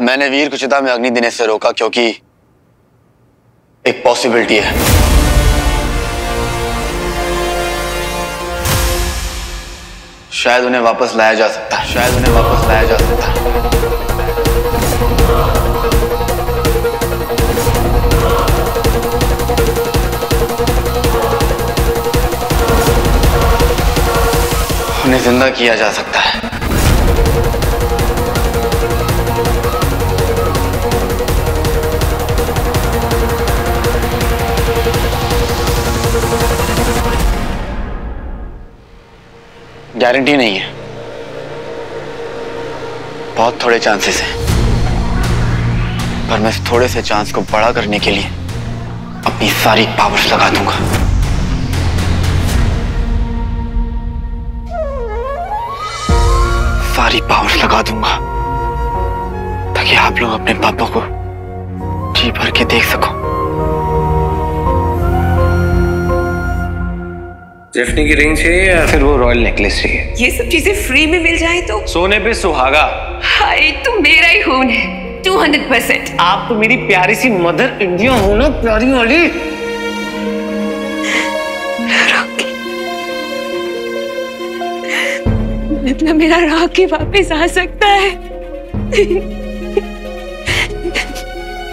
मैंने वीर को चिता में अग्नि देने से रोका क्योंकि एक पॉसिबिलिटी है। शायद उन्हें वापस लाया जा सकता है। शायद उन्हें वापस लाया जा सकता है। उन्हें ज़िंदा किया जा सकता है। गारंटी नहीं है। बहुत थोड़े चांसेस हैं। पर मैं इस थोड़े से चांस को बड़ा करने के लिए अपनी सारी पावर्स लगा दूँगा। सारी पावर्स लगा दूँगा। ताकि आप लोग अपने पापा को जी भर के देख सको। जेफनी की रिंग चाहिए या फिर वो रॉयल नेकलेस चाहिए? ये सब चीज़ें फ्री में मिल जाए तो? सोने पे सुहागा। हाय तुम मेरा ही खून है। टू हंड्रेड परसेंट आप तो मेरी प्यारी सी मदर इंडिया हो ना प्यारी वाली। मतलब मेरा रॉकी वापस आ सकता है।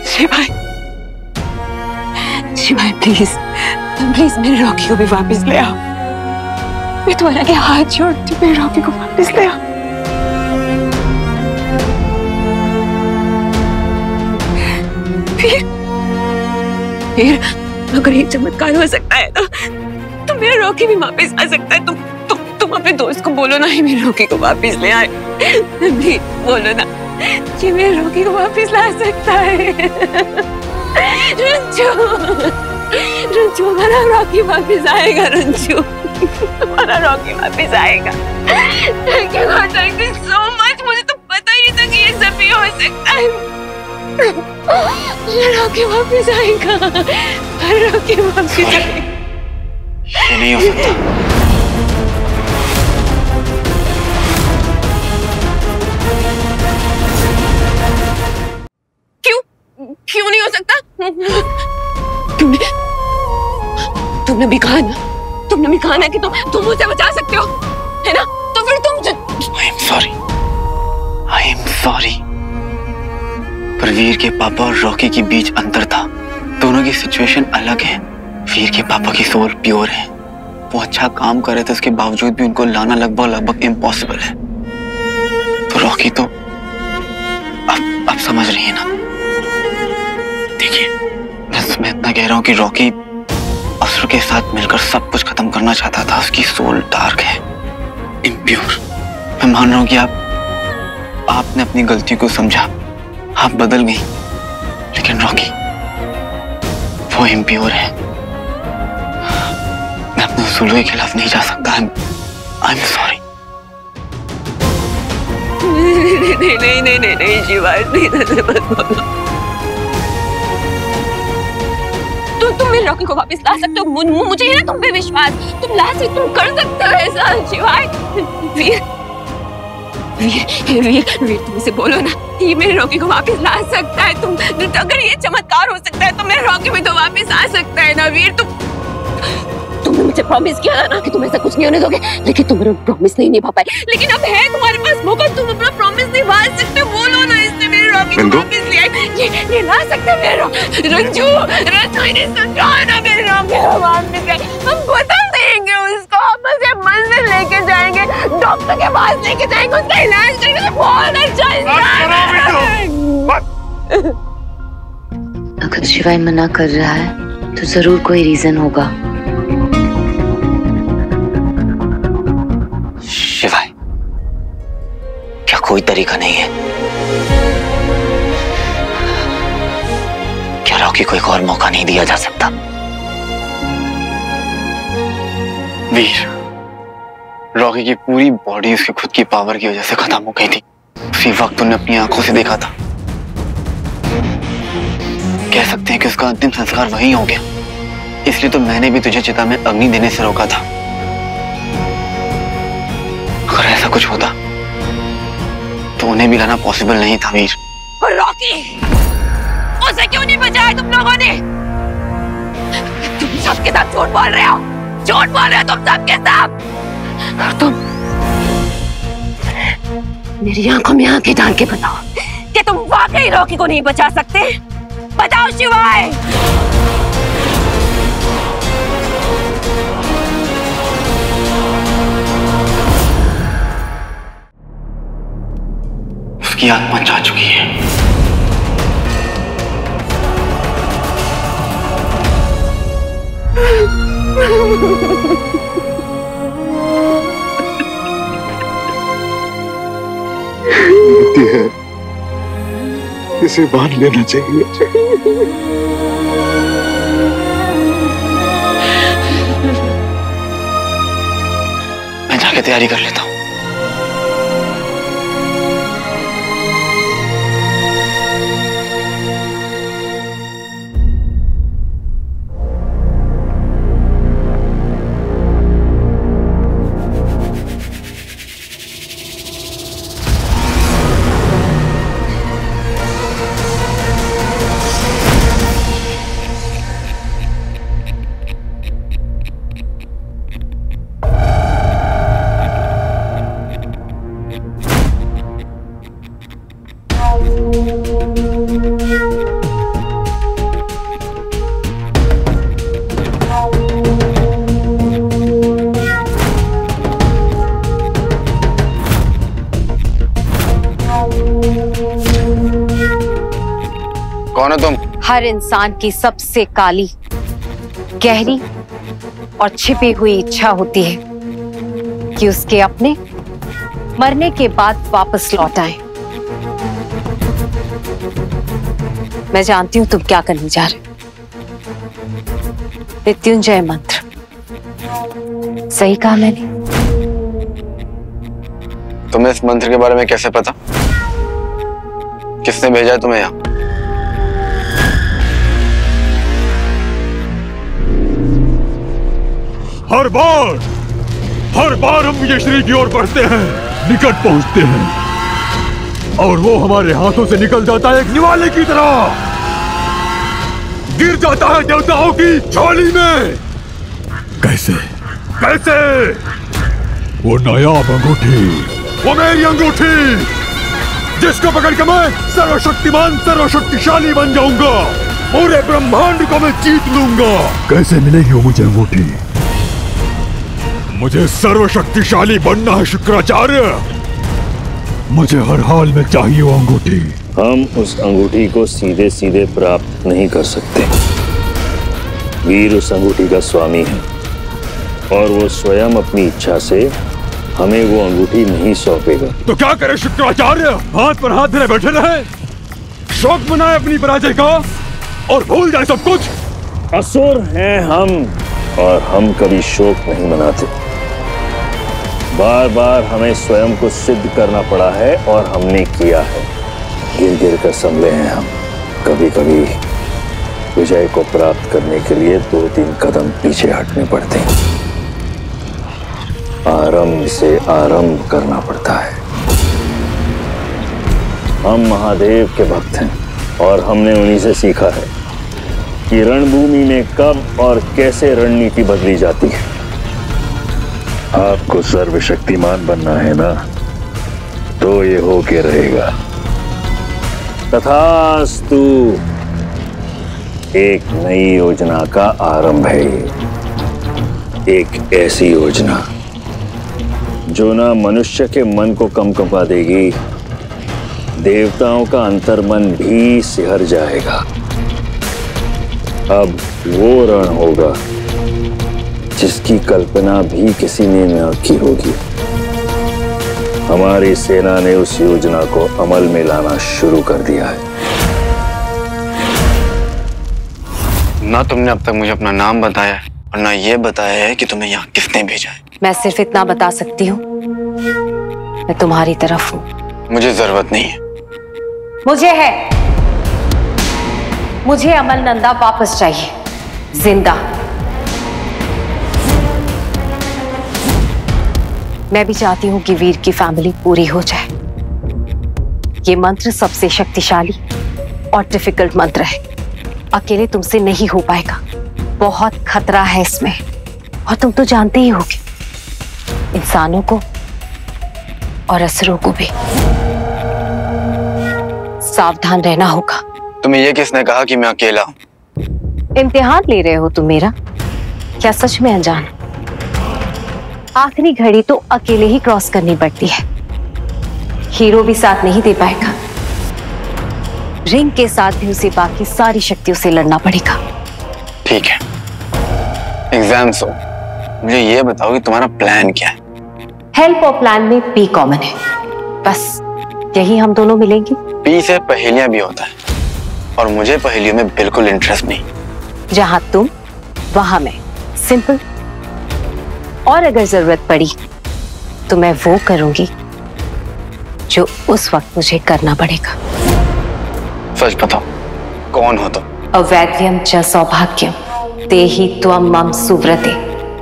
शिवाय। शिवाय प्लीज़ प्लीज़ मेरे रॉकी को भी वापस ले आओ। मैं तुम्हारा के हाथ जोड़ती हूँ रॉकी को वापस ले आओ फिर फिर अगर ये चमत्कार हो सकता है तो तो मेरा रॉकी भी वापस आ सकता है। तुम तुम तुम अपने दोस्त को बोलो ना ही मेरे रॉकी को वापस ले आए। प्लीज़ बोलो ना कि मेरे रॉकी को वापस ला सकता है। रंजू रंजू, हमारा रॉकी वापस आएगा, रंजू। हमारा रॉकी वापस आएगा। Thank you God thank you so much मुझे तो पता ही नहीं था कि ये सब भी हो सकता है। रॉकी वापस आएगा। रॉकी वापस आएगा। ये नहीं हो सकता। क्यों? क्यों नहीं हो सकता? तुमने तुमने भी कहा ना। तुमने भी कहा ना कि तुम तुम मुझे बचा सकते हो, है ना? तो फिर तुम I am sorry I am sorry पर वीर के पापा और रॉकी के बीच अंतर था। दोनों की सिचुएशन अलग है। वीर के पापा की सोल प्योर है। वो अच्छा काम कर रहे थे, उसके बावजूद भी उनको लाना लगभग लगभग इम्पॉसिबल है। तो रॉकी तो अब अब समझ रही है ना? देखिए, मैं इतना कह रहा हूँ कि रॉकी असुर के साथ मिलकर सब कुछ खत्म करना चाहता था उसकी सोल डार्क है इम्प्योर मैं मान रहा हूँ कि आप आपने अपनी गलती को समझा आप बदल गई लेकिन रॉकी वो इम्प्योर है मैं अपने उसूलों के खिलाफ नहीं जा सकता आई एम सॉरी नहीं नहीं नहीं नहीं नहीं शिवाय नहीं मेरे रॉकी को वापस ला सकते हो। मु- मु- मुझे है ना तुम पे विश्वास। तुम ला सकते तुम कर सकते हो ऐसा शिवाय। वीर वीर वीर वीर तुम इसे बोलो ना। ये मेरे रॉकी को वापस ला सकता है तुम। अगर ये चमत्कार हो सकता है तो मेरे रॉकी भी तो वापस आ सकता है ना वीर। तुम तुमने मुझे प्रॉमिस किया था ना कि तुम ऐसा कुछ नहीं होने दोगे। लेकिन तुम मेरा प्रॉमिस नहीं निभा पाए। लेकिन अब है तुम्हारे पास मौका तुम अपना प्रॉमिस निभा सकते हो। बोलो ना इसने मेरे रॉकी को वापस ले ये ये ला सकते मेरे। रॉकी रंजू रंजू इन्हें समझाओ ना मेरे रॉकी को वापस ले हम बता देंगे उसको हम उसे मंदिर लेके जाएँगे। डॉक्टर के पास लेके जाएँगे उसका इलाज करेंगे बहुत अच्छा इलाज अगर शिवाय मना कर रहा है तो ज़रूर कोई रीजन होगा। शिवाय क्या कोई तरीका नहीं है? क्या रॉकी को एक और मौका नहीं दिया जा सकता। वीर, रॉकी की पूरी बॉडी उसकी खुद की पावर की वजह से खत्म हो गई थी। उसी वक्त उन्हें अपनी आँखों से देखा था। कह सकते हैं कि उसका अंतिम संस्कार वही हो गया। इसलिए तो मैंने भी तुझे चिता में अग्नि देने से रोका था। अगर ऐसा कुछ होता तो उन्हें भी लाना पॉसिबल नहीं था, वीर। और रॉकी! उसे क्यों नहीं बचाया तुम लोगों ने? तुम सबके साथ झूठ बोल रहे हो। झूठ बोल रहे हो तुम सबके साथ। और तुम मेरी आँखों में आँखें डाल के बताओ कि तुम वाकई रॉकी को नहीं बचा सकते। बताओ, शिवाय। उसकी आत्मा जा चुकी है। है। इसे बाँध लेना चाहिए। मैं जाके तैयारी कर लेता हूँ। इंसान की सबसे काली, गहरी और छिपी हुई इच्छा होती है कि उसके अपने मरने के बाद वापस लौट आए। मैं जानती हूँ तुम क्या करने जा रहे मृत्युंजय मंत्र। सही कहा मैंने। तुम्हें इस मंत्र के बारे में कैसे पता? किसने भेजा है तुम्हें यहाँ? हर बार हर बार हम विजयश्री की ओर बढ़ते हैं निकट पहुँचते हैं। और वो हमारे हाथों से निकल जाता है एक निवाले की तरह। गिर जाता है देवताओं की झोली में। कैसे? कैसे? वो नायाब अंगूठी। वो मेरी अंगूठी जिसको पकड़ के मैं सर्वशक्तिमान सर्वशक्तिशाली बन जाऊँगा। पूरे ब्रह्मांड को मैं जीत लूँगा। कैसे मिलेगी वो मुझे अंगूठी? मुझे सर्वशक्तिशाली बनना है शुक्राचार्य। मुझे हर हाल में चाहिए वो अंगूठी। हम उस अंगूठी को सीधे सीधे प्राप्त नहीं कर सकते। वीर उस अंगूठी का स्वामी है। और वो स्वयं अपनी इच्छा से हमें वो अंगूठी नहीं सौंपेगा। तो क्या करे शुक्राचार्य? हाथ पर हाथ धरे बैठे रहे। शौक मनाए अपनी पराजय का और भूल जाए सब कुछ। असुर हैं हम और हम कभी शोक नहीं मनाते। बार बार हमें स्वयं को सिद्ध करना पड़ा है और हमने किया है। गिर गिर कर संभले हैं हम। कभी कभी विजय को प्राप्त करने के लिए दो तीन कदम पीछे हटने पड़ते हैं। आरंभ से आरंभ करना पड़ता है। हम महादेव के भक्त हैं और हमने उन्हीं से सीखा है कि रणभूमि में कब और कैसे रणनीति बदली जाती है। आपको सर्वशक्तिमान बनना है ना? तो ये हो के रहेगा। तथास्तु, एक नई योजना का आरंभ है। एक ऐसी योजना, जो ना मनुष्य के मन को कम कपा देगी, देवताओं का अंतर्मन भी सिहर जाएगा। अब वो रण होगा। जिसकी कल्पना भी किसी ने न की होगी। हमारी सेना ने उस योजना को अमल में लाना शुरू कर दिया है। ना तुमने अब तक मुझे अपना नाम बताया और ना ये बताया है कि तुम्हें यहाँ किसने भेजा है। मैं सिर्फ़ इतना बता सकती हूँ मैं तुम्हारी तरफ़ हूँ। मुझे ज़रूरत नहीं है। मुझे है। मुझे अमल नंदा वापस चाहिए। ज़िंदा। मैं भी चाहती हूँ कि वीर की फैमिली पूरी हो जाए। ये मंत्र सबसे शक्तिशाली और डिफ़िकल्ट मंत्र है। अकेले तुमसे नहीं हो पाएगा। बहुत खतरा है इसमें। और तुम तो जानते ही होगे। इंसानों को और असरों को भी। सावधान रहना होगा। तुम्हें ये किसने कहा कि मैं अकेला हूँ? इम्तिहान ले रहे हो तुम मेरा? क्या सच में अनजान? आखिरी घड़ी तो अकेले ही क्रॉस करनी पड़ती है। हीरो भी साथ नहीं दे पाएगा। रिंग के साथ भी उसे बाकी सारी शक्तियों से लड़ना पड़ेगा। ठीक है। एग्ज़ाम्स हो मुझे ये बताओ कि तुम्हारा प्लान क्या है? हेल्प और प्लान में पी कॉमन है। बस यही हम दोनों मिलेंगे। पी से पहेलियाँ भी होता है और मुझे पहेलियों में बिल्कुल इंटरेस्ट नहीं। जहाँ तुम वहाँ मैं। सिंपल और अगर ज़रूरत पड़ी तो मैं वो करूँगी जो उस वक्त मुझे करना पड़ेगा। सच बताओ कौन हो तुम? अवैध्यम च सौभाग्यम ते ही त्वम मम सुव्रते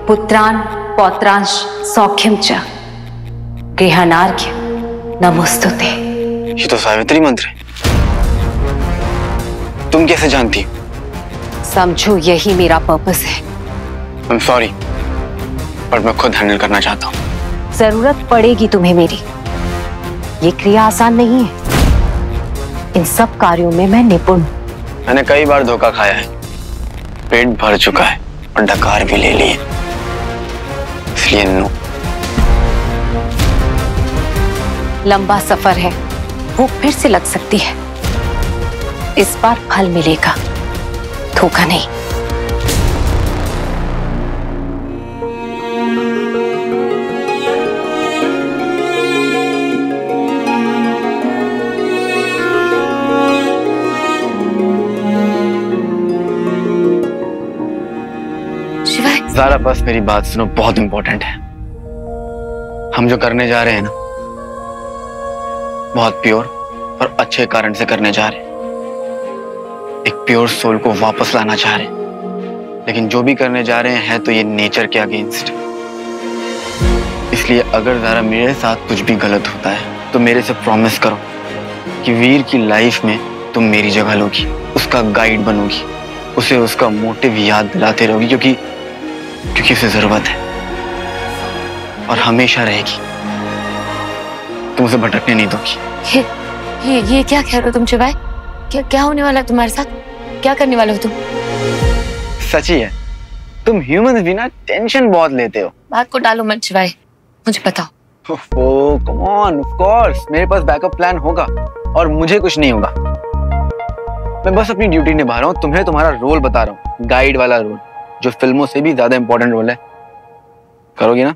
पुत्रान पौत्रांश सौख्यम च गृहणार्घ्य नमोस्तुते। ये तो सावित्री मंत्र है। तुम कैसे जानती समझो यही मेरा पर्पस है। आई एम सॉरी पर मैं खुद हैंडल करना चाहता हूँ। ज़रूरत पड़ेगी तुम्हें मेरी। ये क्रिया आसान नहीं है। इन सब कार्यों में मैं निपुण मैंने कई बार धोखा खाया है। पेट भर चुका है और डकार भी ले लिए। इसलिए नो। लंबा सफ़र है। वो फिर से लग सकती है। इस बार फल मिलेगा। धोखा नहीं। जारा बस मेरी बात सुनो, बहुत इंपॉर्टेंट है। हम जो करने जा रहे हैं ना, बहुत प्योर और अच्छे कारण से करने जा रहे हैं। एक प्योर सोल को वापस लाना चाह रहे हैं। लेकिन जो भी करने जा रहे हैं है तो ये नेचर के अगेंस्ट इसलिए अगर जारा मेरे साथ कुछ भी गलत होता है तो मेरे से प्रॉमिस करो कि वीर की लाइफ में तुम मेरी जगह लोगी, उसका गाइड बनोगी, उसे उसका मोटिव याद दिलाते रहोगी, क्योंकि क्योंकि उसे ज़रूरत है। और हमेशा रहेगी। तुम उसे भटकने नहीं दोगी। ये ये ये क्या कह रहे हो तुम शिवाय? क्या क्या होने वाला है तुम्हारे साथ? क्या करने वाले हो तुम? सच ही है। तुम ह्यूमंस भी ना टेंशन बहुत लेते हो। बात को डालो मत शिवाय। मुझे बताओ। Oh come on of course मेरे पास बैकअप प्लान होगा और मुझे कुछ नहीं होगा। मैं बस अपनी ड्यूटी निभा रहा हूँ तुम्हें तुम्हारा रोल बता रहा हूँ गाइड वाला रोल जो फ़िल्मों से भी ज़्यादा इंपॉर्टेंट रोल है। करोगी ना?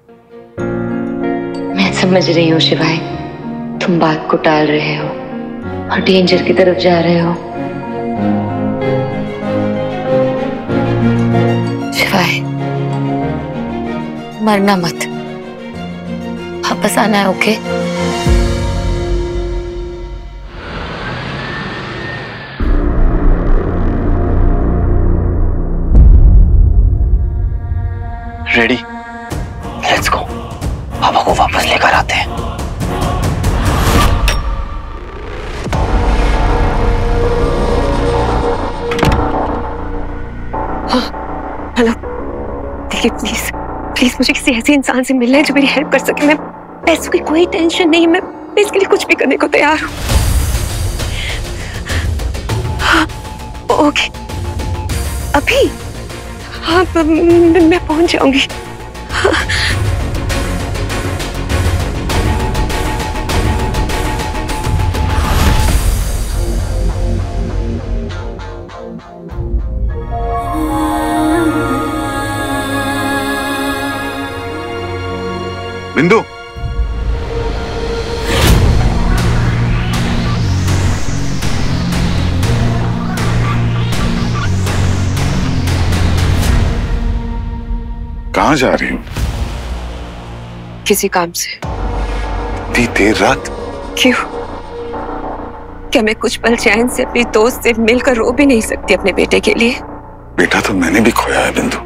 मैं समझ रही हूँ शिवाय, तुम बात को टाल रहे हो और डेंजर की तरफ़ जा रहे हो। शिवाय, मरना मत। वापस आना है ओके रेडी लेट्स गो पापा को वापस लेकर आते हैं। हेलो देखिए प्लीज़ प्लीज़ मुझे किसी ऐसे इंसान से मिलना है जो मेरी हेल्प कर सके। मैं पैसों की कोई टेंशन नहीं मैं मैं इसके लिए कुछ भी करने को तैयार हूँ। हाँ, ओके। अभी हाँ मैं पहुँच जाऊँगी। कहाँ जा रही हूँ? किसी काम से। इतनी देर रात। क्यों? क्या मैं कुछ पल चैन से अपनी दोस्त से मिलकर रो भी नहीं सकती अपने बेटे के लिए? बेटा तो मैंने भी खोया है बिंदु।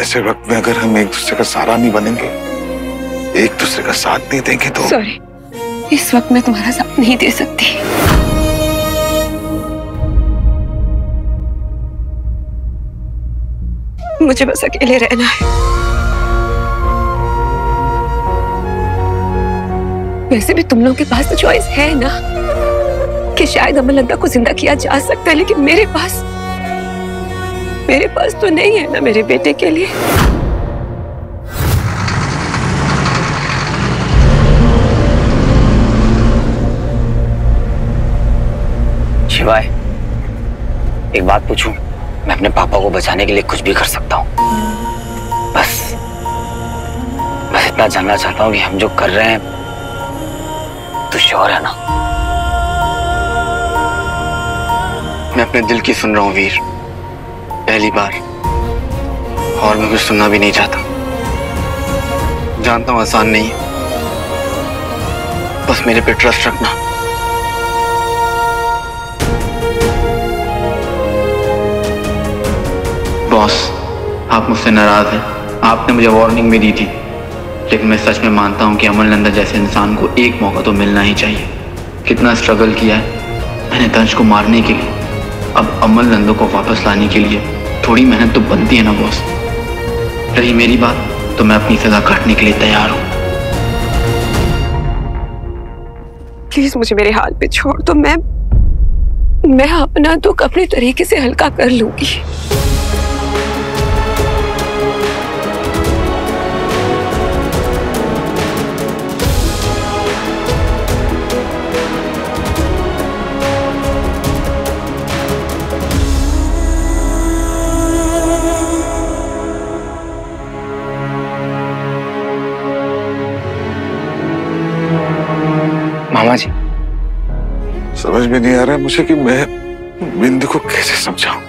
ऐसे वक्त में अगर हम एक दूसरे का सहारा नहीं बनेंगे एक दूसरे का साथ नहीं देंगे तो सॉरी इस वक्त मैं तुम्हारा साथ नहीं दे सकती। मुझे बस अकेले रहना है। वैसे भी तुम लोगों के पास तो चॉइस है ना? कि शायद अमल को ज़िंदा किया जा सकता है, लेकिन मेरे पास मेरे पास तो नहीं है ना मेरे बेटे के लिए। शिवाय, एक बात पूछूँ? मैं अपने पापा को बचाने के लिए कुछ भी कर सकता हूँ। बस। बस इतना जानना चाहता हूँ कि हम जो कर रहे हैं तो श्योर है ना? मैं अपने दिल की सुन रहा हूँ वीर। पहली बार। और मैं कुछ सुनना भी नहीं चाहता। जानता हूँ आसान नहीं बस मेरे पे ट्रस्ट रखना। बॉस आप मुझसे नाराज़ हैं। आपने मुझे वार्निंग भी दी थी। लेकिन मैं सच में मानता हूँ कि अमल नंदा जैसे इंसान को एक मौका तो मिलना ही चाहिए। कितना स्ट्रगल किया है मैंने दंश को मारने के लिए। अब अमल नंदो को वापस लाने के लिए थोड़ी मेहनत तो बनती है ना बॉस रही मेरी बात तो मैं अपनी सजा काटने के लिए तैयार हूँ। प्लीज़ मुझे मेरे हाल पे छोड़ दो। तो मैं मैं अपना दुख अपने तरीके से हल्का कर लूँगी। मामा जी। समझ में नहीं आ रहा है मुझे कि मैं बिंदु को कैसे समझाऊं?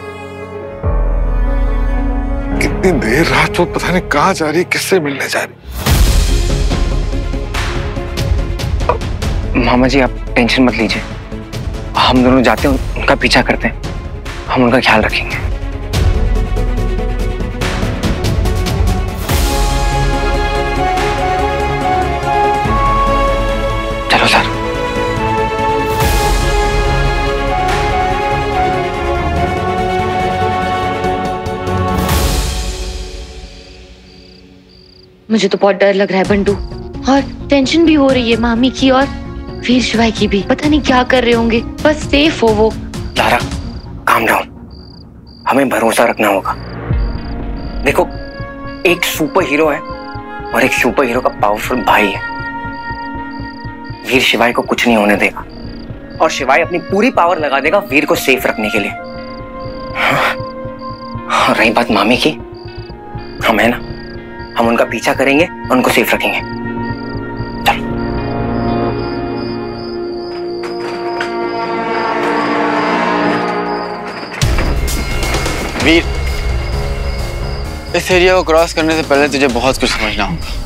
कितनी देर रात वो पता नहीं कहाँ जा रही किससे मिलने जा रही? मामा जी आप टेंशन मत लीजिए। हम दोनों जाते हैं उनका पीछा करते हैं। हम उनका ख्याल रखेंगे। मुझे तो बहुत डर लग रहा है बंटू। और टेंशन भी हो रही है मामी की और वीर शिवाय की भी। पता नहीं क्या कर रहे होंगे। बस सेफ़ हो वो। लारा काम डाउन हमें भरोसा रखना होगा। देखो एक सुपर हीरो है और एक सुपर हीरो का पावरफुल भाई है। वीर शिवाय को कुछ नहीं होने देगा। और शिवाय अपनी पूरी पावर लगा देगा वीर को सेफ़ रखने के लिए। हाँ, हाँ, रही बात मामी की। हम है ना। हम उनका पीछा करेंगे और उनको सेफ़ रखेंगे। चलो। वीर इस एरिया को क्रॉस करने से पहले तुझे बहुत कुछ समझना होगा।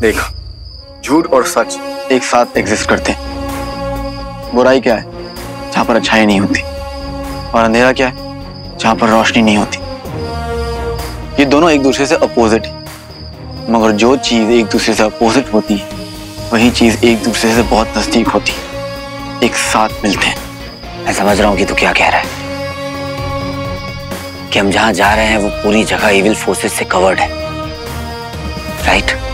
देख झूठ और सच एक साथ एग्जिस्ट करते हैं। बुराई क्या है? जहाँ पर अच्छाई नहीं होती और अंधेरा क्या है? जहाँ पर रोशनी नहीं होती। दोनों एक दूसरे से अपोजिट है। मगर जो चीज़ एक दूसरे से अपोजिट होती है, वही चीज़ एक दूसरे से बहुत नज़दीक होती है। एक साथ मिलते हैं। मैं समझ रहा हूँ कि तू क्या कह रहा है। कि हम जहाँ जा रहे हैं, वो पूरी जगह इविल फोर्सेस से कवर्ड है। राइट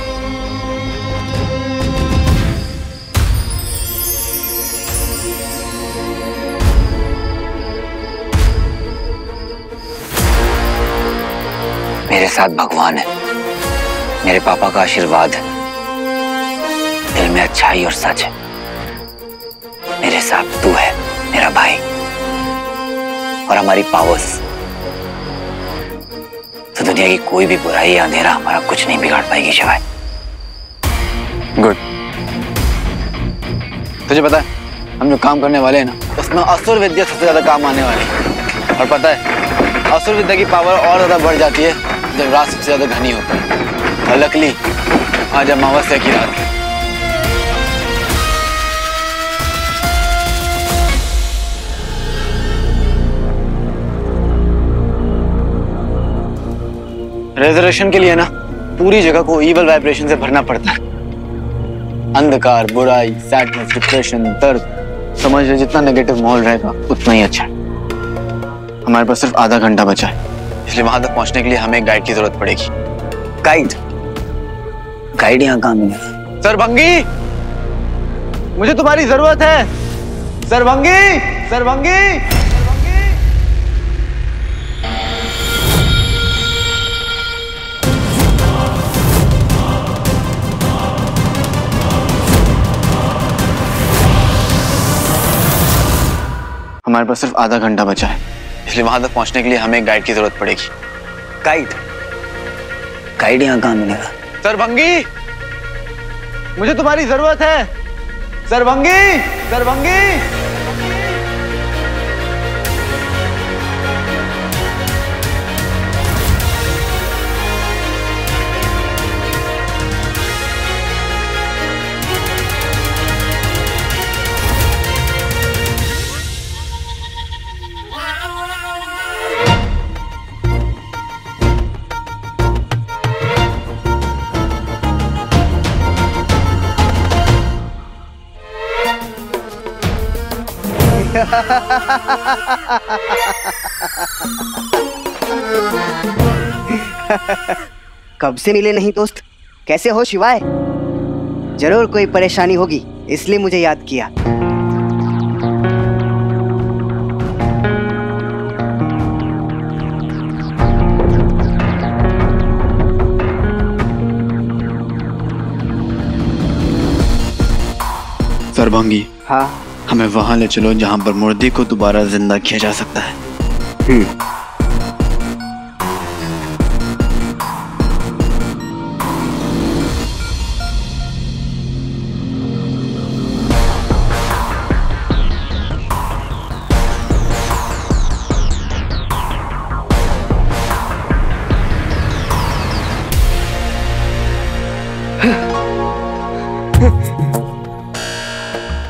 मेरे साथ भगवान है। मेरे पापा का आशीर्वाद है। दिल में अच्छाई और सच है। मेरे साथ तू है, मेरा भाई। और हमारी पावर्स तो दुनिया की कोई भी बुराई या अंधेरा हमारा कुछ नहीं बिगाड़ पाएगी शिवाय। गुड तुझे पता है, हम जो काम करने वाले हैं ना, उसमें असुर विद्या सबसे ज़्यादा काम आने वाली है। और पता है असुर विद्या की पावर और ज़्यादा बढ़ जाती है। जब रात सबसे ज़्यादा घनी होता है। और लकली, आज अमावस्या की रात। है रेजरेशन के लिए ना, पूरी जगह को ईवल वाइब्रेशन से भरना पड़ता है। अंधकार, बुराई सैडनेस डिप्रेशन दर्द, समझ रहे जितना नेगेटिव माहौल रहेगा, उतना ही अच्छा है। हमारे पास सिर्फ़ आधा घंटा बचा है। इसलिए वहाँ तक पहुँचने के लिए हमें एक गाइड की ज़रूरत पड़ेगी। गाइड गाइड यहाँ कहाँ मिलेगा सरभंगी! मुझे तुम्हारी ज़रूरत है। सरभंगी! सरभंगी! हमारे पास सिर्फ़ आधा घंटा बचा है। इसलिए वहाँ तक पहुँचने के लिए हमें एक गाइड की ज़रूरत पड़ेगी। गाइड गाइड यहाँ कहाँ मिलेगा? सरभंगी! मुझे तुम्हारी ज़रूरत है। सरभंगी! सरभंगी! कब से मिले नहीं दोस्त? कैसे हो शिवाय? ज़रूर कोई परेशानी होगी इसलिए मुझे याद किया। सरभंगी हाँ। हमें वहाँ ले चलो जहाँ पर मुर्दे को दोबारा ज़िंदा किया जा सकता है।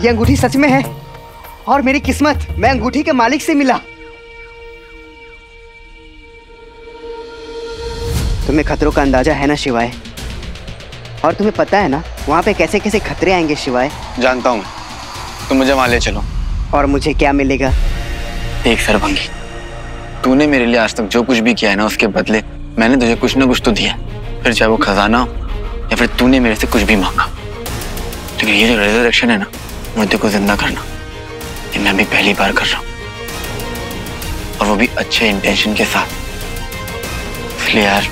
ये अंगूठी सच में है? और मेरी किस्मत मैं अंगूठी के मालिक से मिला। तुम्हें खतरों का अंदाज़ा है ना शिवाय? और तुम्हें पता है ना वहाँ पे कैसे कैसे खतरे आएँगे शिवाय? जानता हूँ। तुम मुझे वहाँ ले चलो। और मुझे क्या मिलेगा? देख सरभंगी। तूने मेरे लिए आज तक जो कुछ भी किया है ना उसके बदले मैंने तुझे कुछ ना कुछ तो दिया फिर चाहे वो खजाना हो या फिर तूने मेरे से कुछ भी मांगा। लेकिन ये जो रिजर्वेशन है ना मुद्दे को ज़िंदा करना। ये मैं भी पहली बार कर रहा हूँ। और वो भी अच्छे इंटेंशन के साथ। इसलिए यार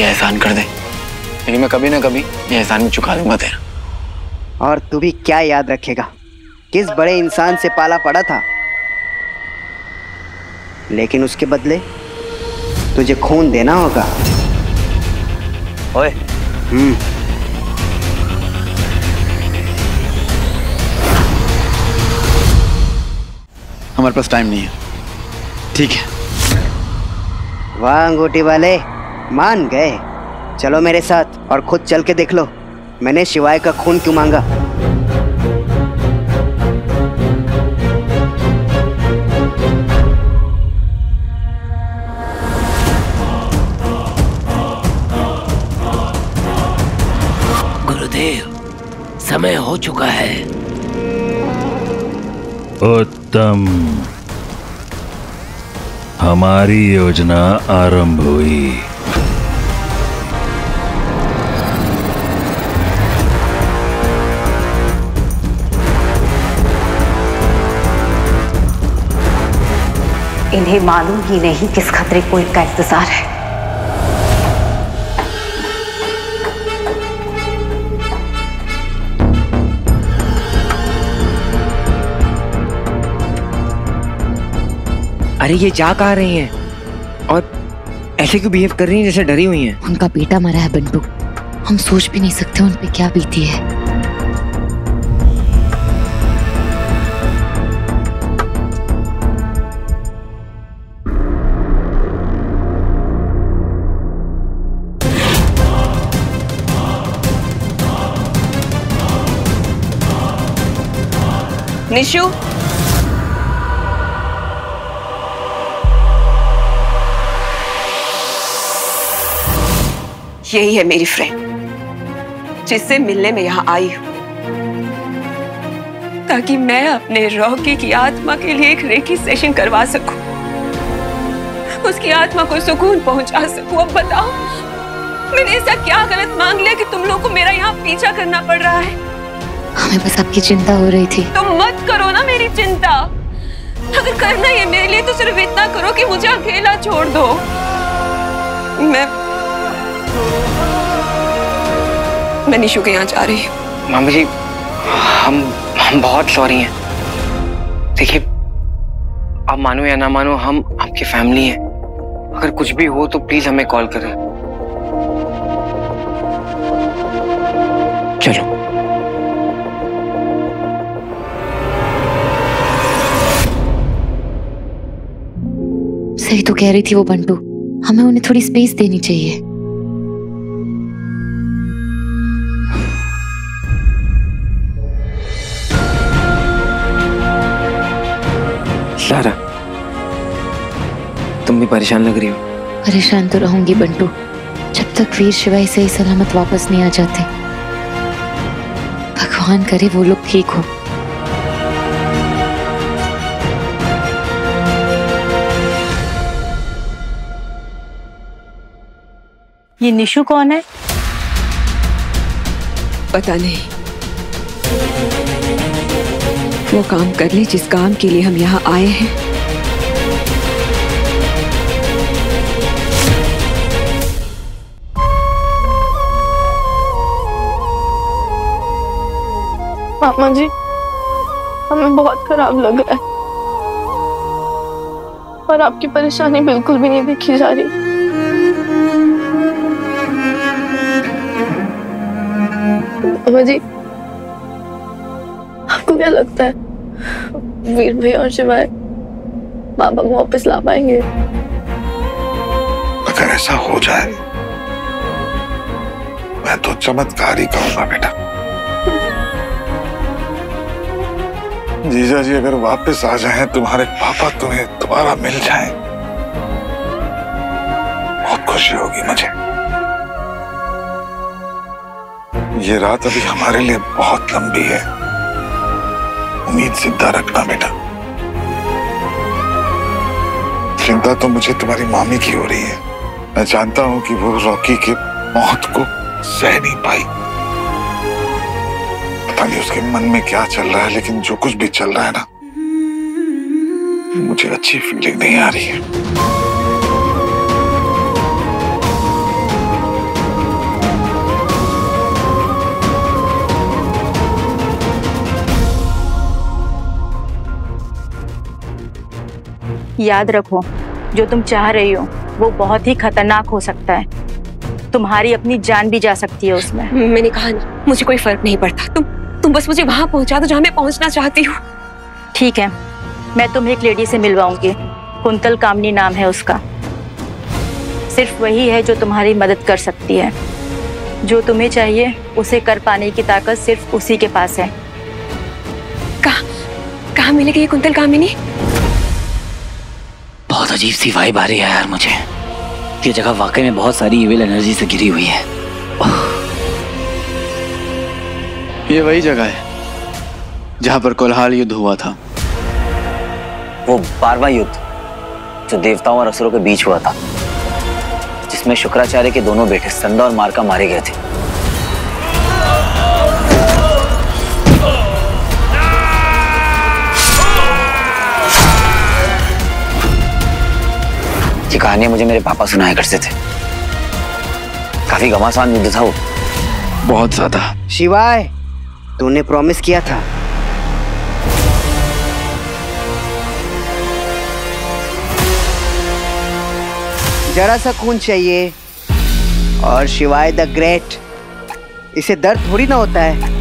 ये एहसान कर दे। लेकिन मैं कभी ना कभी ये एहसान भी चुका दूँगा तेरा। और तू भी क्या याद रखेगा? किस बड़े इंसान से पाला पड़ा था? लेकिन उसके बदले तुझे खून देना होगा। ओए। हम्म। हमारे पास टाइम नहीं है। ठीक है। वाह अंगूठी वाले। मान गए। चलो मेरे साथ और खुद चल के देख लो। मैंने शिवाय का खून क्यों मांगा? गुरुदेव समय हो चुका है। उत्तम हमारी योजना आरंभ हुई। इन्हें मालूम ही नहीं किस खतरे को इनका इंतज़ार है। अरे ये जा कहा रही हैं? और ऐसे क्यों बिहेव कर रही हैं जैसे डरी हुई हैं? उनका बेटा मरा है बंटू। हम सोच भी नहीं सकते उन पे क्या बीती है। निशु यही है मेरी फ्रेंड जिससे मिलने में यहाँ आई हूँ। ताकि मैं अपने रॉकी की आत्मा के लिए एक रेकी सेशन करवा सकूँ। उसकी आत्मा को सुकून पहुँचा सकूँ। अब बताओ मैंने ऐसा क्या गलत मांग लिया कि तुम लोग को मेरा यहाँ पीछा करना पड़ रहा है? हमें बस आपकी चिंता हो रही थी। तुम मत करो ना मेरी चिंता। अगर करना ही है मेरे लिए तो सिर्फ़ इतना करो कि मुझे अकेला छोड़ दो। मैं मैं निशु के यहाँ जा रही हूँ। मामी जी हम हम बहुत सॉरी हैं। देखिए आप मानो या ना मानो हम आपकी फैमिली हैं। अगर कुछ भी हो तो प्लीज़ हमें कॉल करें। चलो। सही तो कह रही थी वो बंटू। हमें उन्हें थोड़ी स्पेस देनी चाहिए। तुम भी परेशान लग रही हो। परेशान तो रहूँगी बंटू। जब तक वीर शिवाई सही सलामत वापस नहीं आ जाते। भगवान करे वो लोग ठीक हो। ये निशु कौन है? पता नहीं। वो काम कर ले जिस काम के लिए हम यहाँ आए हैं। मामा जी, हमें बहुत खराब लग रहा है। और आपकी परेशानी बिल्कुल भी नहीं देखी जा रही। मामा जी, आपको क्या लगता है? वीर भाई और शिवाय, बाबा को वापस ला पाएँगे? अगर ऐसा हो जाए, मैं तो चमत्कार ही कहूँगा बेटा। जीजा जी अगर वापस आ जाएँ, तुम्हारे पापा तुम्हें दोबारा मिल जाएँ। बहुत खुशी होगी मुझे। ये रात अभी हमारे लिए बहुत लंबी है। उम्मीद ज़िंदा रखना बेटा। चिंता तो मुझे तुम्हारी मामी की हो रही है। मैं जानता हूँ कि वो रॉकी के मौत को सह नहीं पाई। नहीं उसके मन में क्या चल रहा है लेकिन जो कुछ भी चल रहा है ना मुझे अच्छी फीलिंग नहीं आ रही है। याद रखो जो तुम चाह रही हो वो बहुत ही खतरनाक हो सकता है। तुम्हारी अपनी जान भी जा सकती है उसमें। मैंने कहा नहीं मुझे कोई फ़र्क नहीं पड़ता। तुम तुम बस मुझे वहाँ पहुँचा दो जहाँ मैं पहुँचना चाहती हूँ। ठीक है। मैं तुम्हें एक लेडी से मिलवाऊँगी। कुंतल कामनी नाम है उसका। सिर्फ़ वही है जो तुम्हारी मदद कर सकती है। जो तुम्हें चाहिए उसे कर पाने की ताकत सिर्फ़ उसी के पास है। कहा कहा मिलेगी ये कुंतल कामिनी? बहुत अजीब सी वाइब आ रही है यार मुझे। ये जगह वाकई में बहुत सारी इविल एनर्जी से घिरी हुई है। ये वही जगह है जहाँ पर कोलहाल युद्ध हुआ था। वो बारवा युद्ध जो देवताओं और असुरों के बीच हुआ था जिसमें शुक्राचार्य के दोनों बेटे संदा और मारका मारे गए थे। ये कहानियाँ मुझे मेरे पापा सुनाया करते थे। काफ़ी घमासान युद्ध था वो। बहुत ज़्यादा। शिवाय तूने प्रॉमिस किया था। जरा सा खून चाहिए, और शिवाय द ग्रेट। इसे दर्द थोड़ी ना होता है।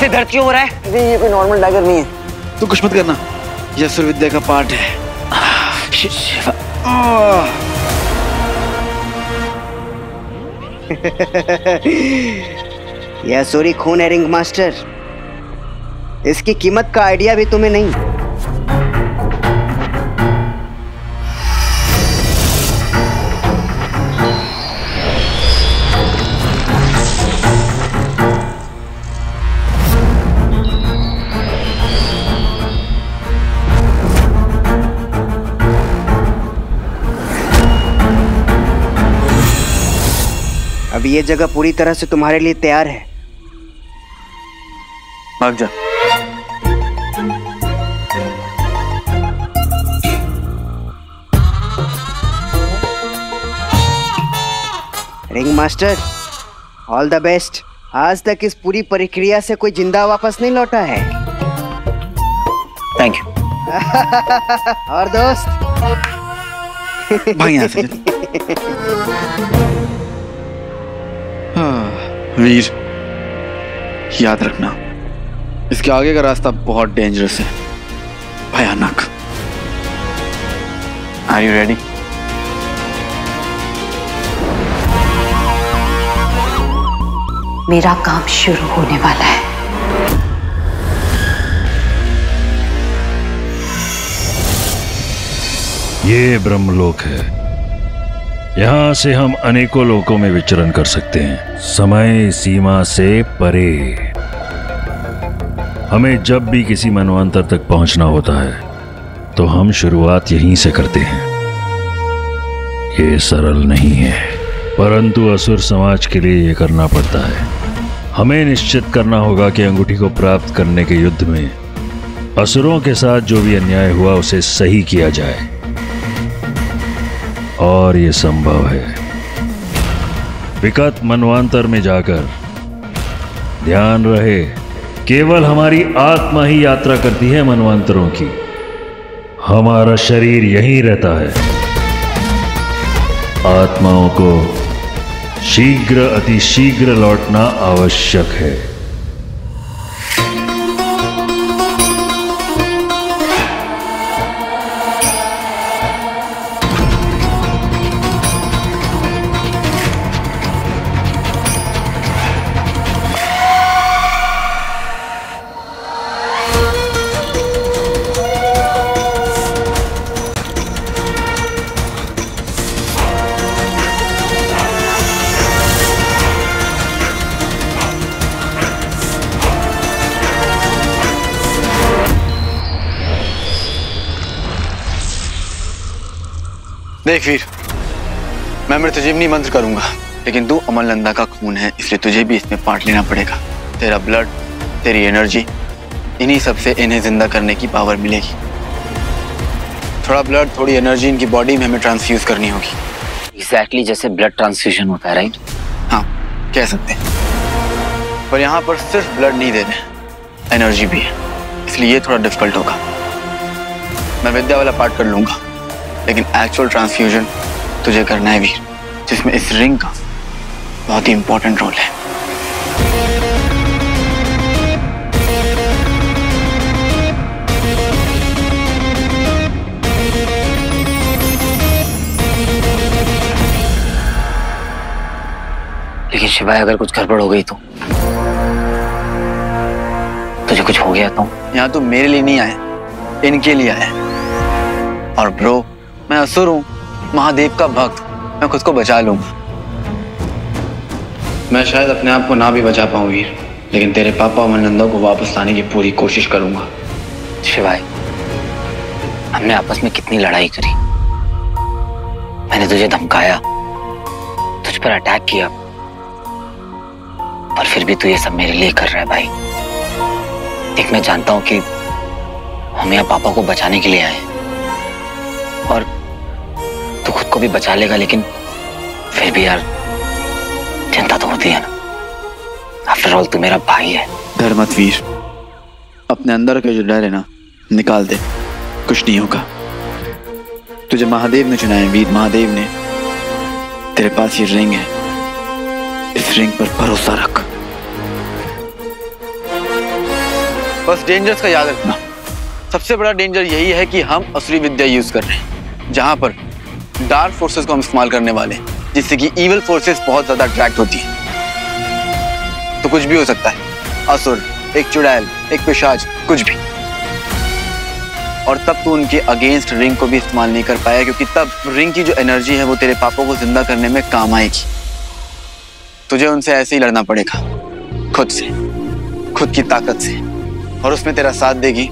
इसे दर्द क्यों हो रहा है? ये कोई नॉर्मल टाइगर नहीं है। तू कुछ मत करना। यह असुर विद्या का पार्ट है। यह सोरी खून है रिंग मास्टर इसकी कीमत का आइडिया भी तुम्हें नहीं। अभी ये जगह पूरी तरह से तुम्हारे लिए तैयार है। भाग जा। Ring master all the best आज तक इस पूरी प्रक्रिया से कोई ज़िंदा वापस नहीं लौटा है। थैंक यू और दोस्त। भाग यहाँ से। हाँ, वीर याद रखना। इसके आगे का रास्ता बहुत डेंजरस है। भयानक। आर यू रेडी मेरा काम शुरू होने वाला है। ये ब्रह्मलोक है। यहाँ से हम अनेकों लोकों में विचरण कर सकते हैं। समय सीमा से परे। हमें जब भी किसी मनवांतर तक पहुँचना होता है तो हम शुरुआत यहीं से करते हैं। ये सरल नहीं है, परंतु असुर समाज के लिए ये करना पड़ता है। हमें निश्चित करना होगा कि अंगूठी को प्राप्त करने के युद्ध में असुरों के साथ जो भी अन्याय हुआ, उसे सही किया जाए। और ये संभव है। विकट मनवांतर में जाकर ध्यान रहे, केवल हमारी आत्मा ही यात्रा करती है मनवांतरों की। हमारा शरीर यहीं रहता है। आत्माओं को शीघ्र अति शीघ्र लौटना आवश्यक है। देख वीर मैं मृतजीवनी मंत्र करूँगा लेकिन तू अमल नंदा का खून है इसलिए तुझे भी इसमें पार्ट लेना पड़ेगा। तेरा ब्लड तेरी एनर्जी इन्हीं सबसे इन्हें ज़िंदा करने की पावर मिलेगी। थोड़ा ब्लड थोड़ी एनर्जी इनकी बॉडी में हमें ट्रांसफ्यूज करनी होगी। एग्जैक्टली exactly जैसे ब्लड ट्रांसफ्यूजन होता है राइट हाँ कह सकते हैं। पर यहाँ पर सिर्फ़ ब्लड नहीं दे रहे एनर्जी भी है। इसलिए ये थोड़ा डिफ़िकल्ट होगा। मैं विद्या वाला पार्ट कर लूँगा। लेकिन एक्चुअल ट्रांसफ्यूजन तुझे करना है वीर, जिसमें इस रिंग का बहुत ही इंपॉर्टेंट रोल है। लेकिन शिवाय, अगर कुछ गड़बड़ हो गई तो? तुझे कुछ हो गया तो? यहाँ तो मेरे लिए नहीं आए इनके लिए आए और ब्रो मैं असुर हूँ महादेव का भक्त मैं खुद को बचा लूँगा मैं शायद अपने आप को ना भी बचा पाऊँ वीर लेकिन तेरे पापा और नंदा को वापस लाने की पूरी कोशिश करूँगा। शिवाय हमने आपस में कितनी लड़ाई करी? मैंने तुझे धमकाया तुझ पर अटैक किया पर फिर भी तू ये सब मेरे लिए कर रहा है भाई। देख मैं जानता हूँ कि हम यहाँ पापा को बचाने के लिए आए और तू खुद को भी बचा लेगा लेकिन फिर भी यार चिंता तो होती है ना। आफ्टर ऑल तू मेरा भाई है। डर मत वीर। अपने अंदर का जो डर है ना निकाल दे। कुछ नहीं होगा। तुझे महादेव ने चुना है वीर महादेव ने। तेरे पास ये रिंग है। इस रिंग पर भरोसा रख। बस डेंजर्स का याद रखना। सबसे बड़ा डेंजर यही है कि हम असली विद्या यूज़ कर रहे हैं। जहाँ पर डार्क फोर्सेस को हम इस्तेमाल करने वाले हैं, जिससे कि इवल फोर्सेस बहुत ज़्यादा अट्रैक्ट होती है। तो कुछ भी हो सकता है। असुर, एक चुड़ैल, एक पिशाच, कुछ भी। और तब तू उनके अगेंस्ट रिंग को भी इस्तेमाल नहीं कर पाया क्योंकि तब रिंग की जो एनर्जी है वो तेरे पापों को ज़िंदा करने में काम आएगी। तुझे उनसे ऐसे ही लड़ना पड़ेगा, खुद से, खुद की ताकत से। और उसमें तेरा साथ देगी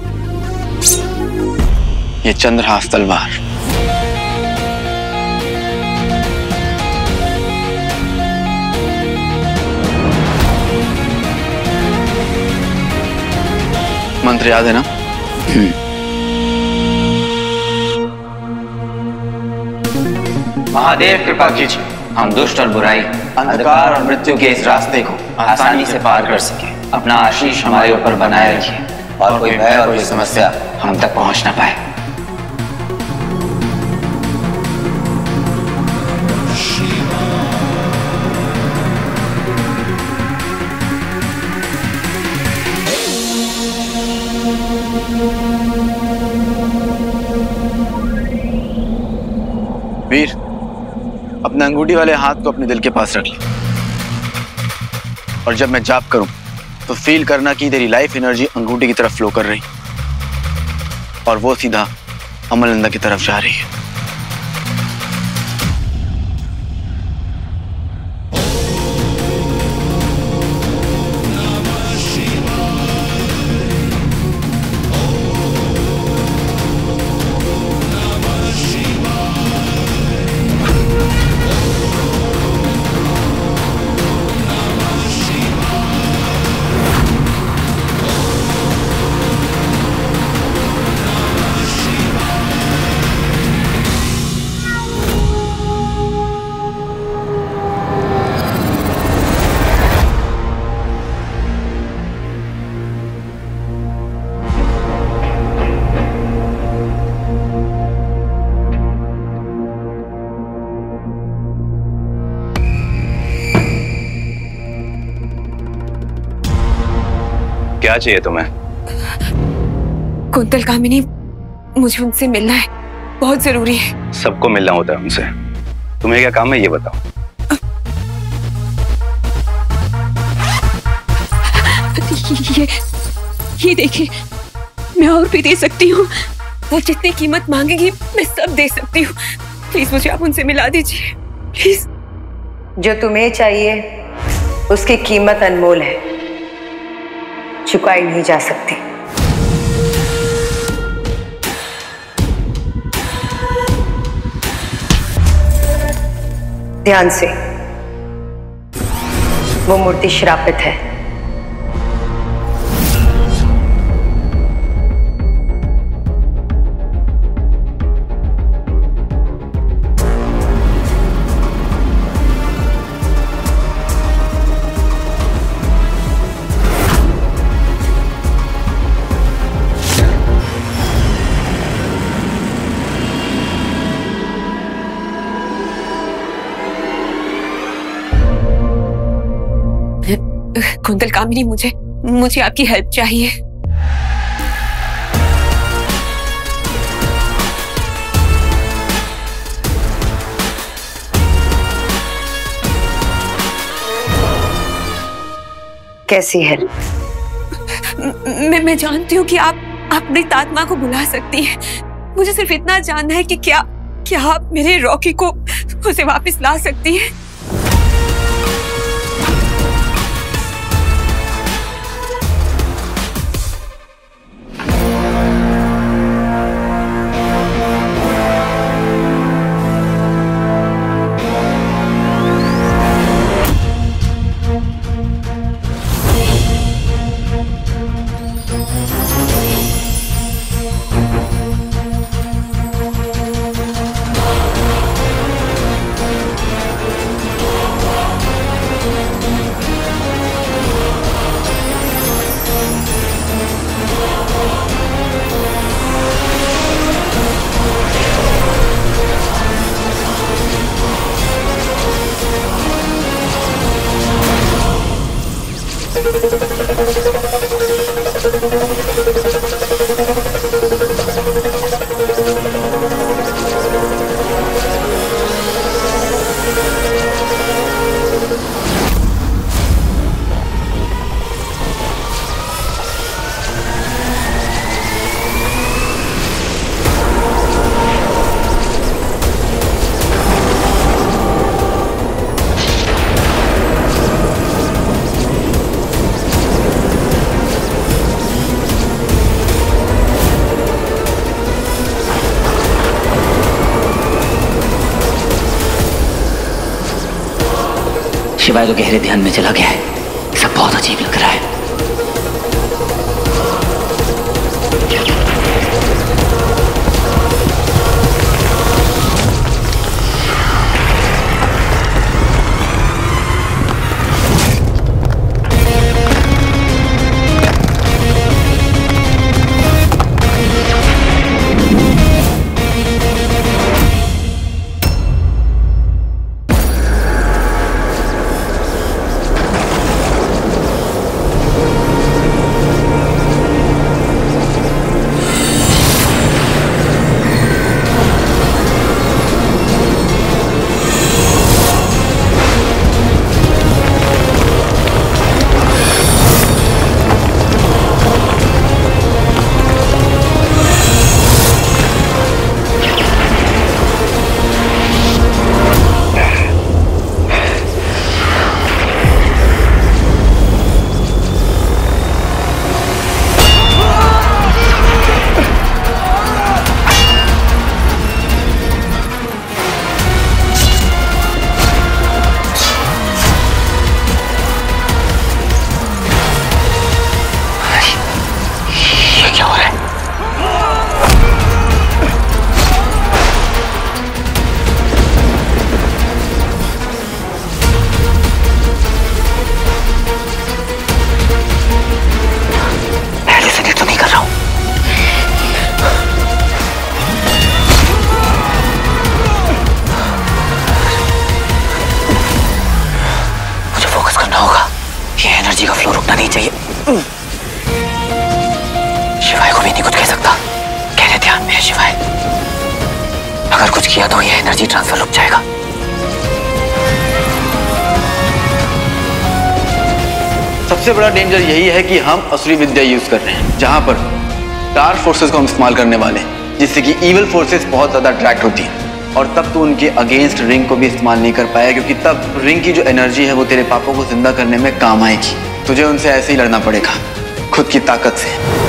ये चंद्रहास तलवार। मंत्र याद है ना? महादेव कृपा कीजिए। हम दुष्ट और बुराई अंधकार और मृत्यु के इस रास्ते को आसानी से पार कर सके। अपना आशीष हमारे ऊपर बनाए रखिए। और कोई भय और कोई समस्या हम तक पहुँच ना पाए। अपने अंगूठी वाले हाथ को अपने दिल के पास रख ले। और जब मैं जाप करूँ तो फील करना कि तेरी लाइफ एनर्जी अंगूठी की तरफ़ फ्लो कर रही। और वो सीधा अमलंदा की तरफ़ जा रही है। चाहिए तुम्हें। कुंतल कामिनी मुझे उनसे मिलना है। बहुत ज़रूरी है। सबको मिलना होता है उनसे। तुम्हें क्या काम है ये बताओ। ये ये देखिए मैं और भी दे सकती हूँ। वो जितनी कीमत मांगेगी मैं सब दे सकती हूँ। प्लीज़ मुझे आप उनसे मिला दीजिए। प्लीज़ जो तुम्हें चाहिए उसकी कीमत अनमोल है। चुकाई नहीं जा सकती। ध्यान से। वो मूर्ति श्रापित है। कुंतल कामिनी मुझे मुझे आपकी हेल्प चाहिए। कैसी हेल्प मैं मैं जानती हूँ कि आप अपनी तात्मा को बुला सकती हैं। मुझे सिर्फ़ इतना जानना है कि क्या क्या आप मेरे रॉकी को उसे वापस ला सकती हैं? शिवाय तो गहरे ध्यान में चला गया है। सब बहुत अजीब लग रहा है। इसलिए शिवाय को भी नहीं कुछ कह सकता। कहने ध्यान में है शिवाय। अगर कुछ किया तो यह एनर्जी ट्रांसफ़र रुक जाएगा। सबसे बड़ा डेंजर यही है कि हम असुरी विद्या यूज़ कर रहे हैं, जहाँ पर डार्क फोर्सेस को हम इस्तेमाल करने वाले जिससे कि इवल फोर्सेस बहुत ज़्यादा अट्रैक्ट होती हैं। और तब तो उनके अगेंस्ट रिंग को भी इस्तेमाल नहीं कर पाया, क्योंकि तब रिंग की जो एनर्जी है वो तेरे पापा को ज़िंदा करने में काम आएगी। तुझे उनसे ऐसे ही लड़ना पड़ेगा खुद की ताकत से।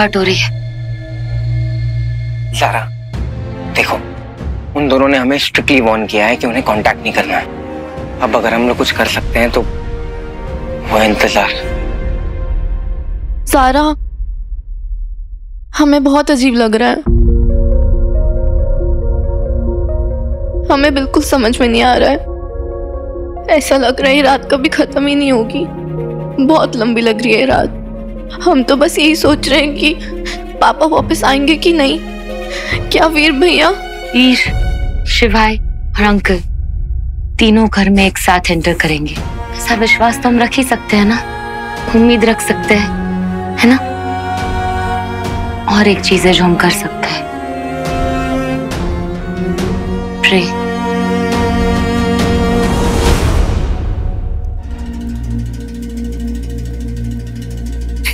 घबराहट हो रही है। सारा देखो उन दोनों ने हमें स्ट्रिक्टली वार्न किया है कि उन्हें कांटेक्ट नहीं करना है। अब अगर हम लोग कुछ कर सकते हैं तो वो इंतज़ार। सारा हमें बहुत अजीब लग रहा है। हमें बिल्कुल समझ में नहीं आ रहा है। ऐसा लग रहा है रात कभी खत्म ही नहीं होगी। बहुत लंबी लग रही है रात। हम तो बस यही सोच रहे हैं कि पापा वापस आएँगे कि नहीं? क्या वीर भैया? वीर, शिवाय और अंकल तीनों घर में एक साथ एंटर करेंगे। ऐसा विश्वास तो हम रख ही सकते हैं ना? उम्मीद रख सकते हैं, है ना? और एक चीज़ है जो हम कर सकते हैं। प्रे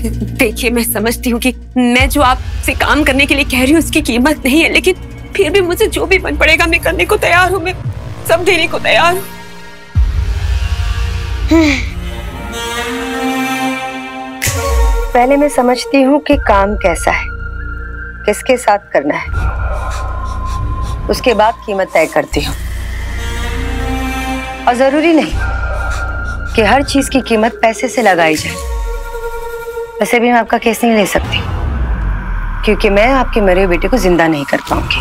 देखिए, मैं समझती हूँ कि मैं जो आपसे काम करने के लिए कह रही हूँ, उसकी कीमत नहीं है, लेकिन फिर भी मुझे जो भी बन पड़ेगा, मैं करने को तैयार हूँ, मैं सब देने को तैयार हूँ। पहले मैं समझती हूँ कि काम कैसा है, किसके साथ करना है। उसके बाद कीमत तय करती हूँ। और ज़रूरी नहीं कि हर चीज़ की कीमत पैसे से लगाई जाए। वैसे भी मैं आपका केस नहीं ले सकती क्योंकि मैं आपके मरे हुए बेटे को ज़िंदा नहीं कर पाऊँगी।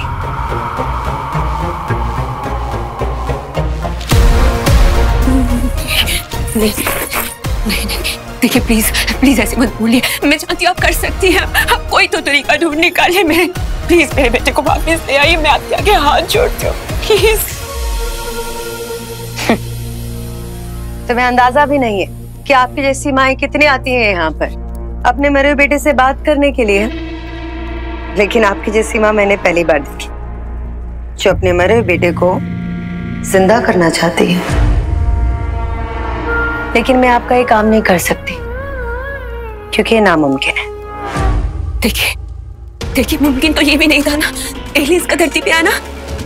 नहीं नहीं नहीं देखिए प्लीज़ प्लीज़ ऐसे मत बोलिए। मैं जानती हूँ आप कर सकती हैं। आप कोई तो तरीका ढूंढ निकाले मैं प्लीज़ मेरे बेटे को वापस ले आइए। मैं आपके आगे हाथ जोड़ती हूँ। प्लीज़ तुम्हें अंदाज़ा भी नहीं है कि आपकी जैसी माएँ कितनी आती हैं यहाँ पर। अपने मरे हुए बेटे से बात करने के लिए। लेकिन आपकी जैसी माँ मैंने पहली बार देखी, जो अपने मरे हुए बेटे को ज़िंदा करना चाहती है। लेकिन मैं आपका ये काम नहीं कर सकती, क्योंकि ये नामुमकिन है। देखिए देखिए, मुमकिन तो ये भी नहीं था ना। एलियंस का धरती पे आना,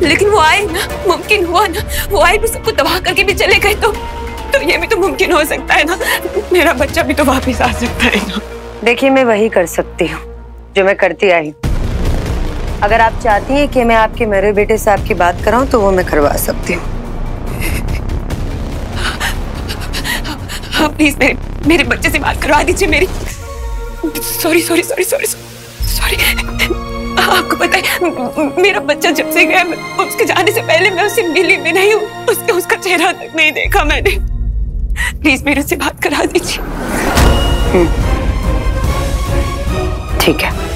लेकिन वो आए ना, मुमकिन हुआ ना। वो आए भी सबको तबाह करके भी चले गए तो। तो ये भी तो मुमकिन हो सकता है ना। मेरा बच्चा भी तो वापस आ सकता है ना। देखिए मैं वही कर सकती हूँ जो मैं करती आई अगर आप चाहती हैं कि मैं आपके मेरे बेटे से आपकी बात कराऊं तो वो मैं करवा सकती हूँ। प्लीज़ मेरे मेरे बच्चे से बात करवा दीजिए मेरी। Sorry sorry sorry sorry sorry आपको पता है मेरा बच्चा जब से गया उसके जाने से पहले मैं उससे मिली भी नहीं हूँ। उसके उसका चेहरा तक नहीं देखा मैंने। प्लीज़ मेरे से बात करा दीजिए। ठीक है।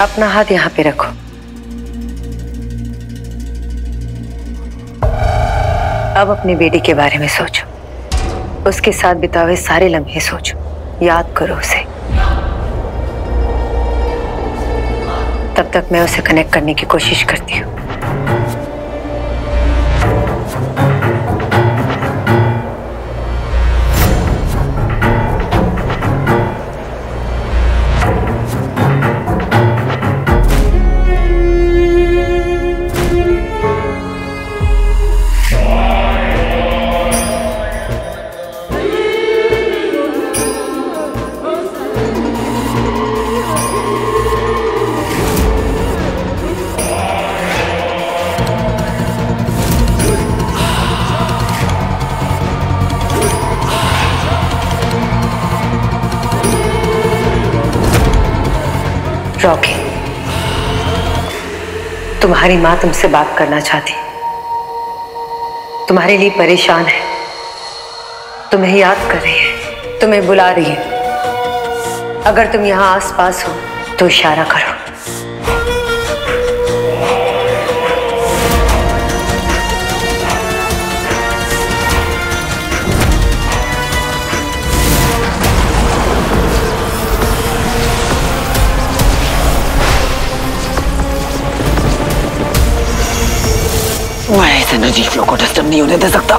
अपना हाथ यहाँ पे रखो। अब अपने बेटी के बारे में सोचो। उसके साथ बितावे सारे लम्हे सोचो। याद करो उसे। तब तक मैं उसे कनेक्ट करने की कोशिश करती हूँ। रॉकी तुम्हारी माँ तुमसे बात करना चाहती। तुम्हारे लिए परेशान है। तुम्हें याद कर रही है। तुम्हें बुला रही है। अगर तुम यहाँ आसपास हो तो इशारा करो। मैं एनर्जी को डिस्टर्ब नहीं होने दे सकता।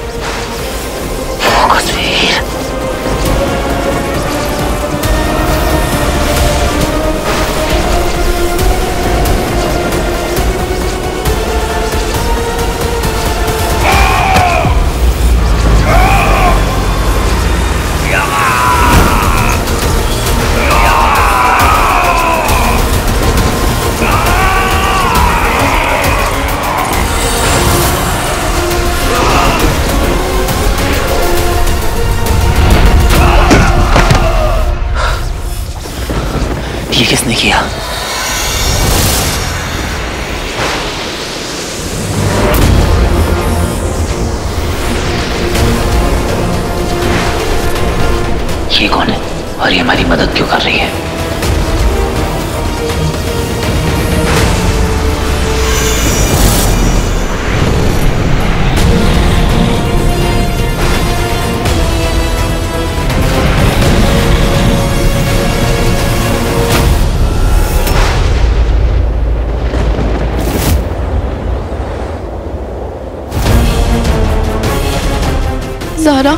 ये किसने किया? ये कौन है? और ये हमारी मदद क्यों कर रही है? जारा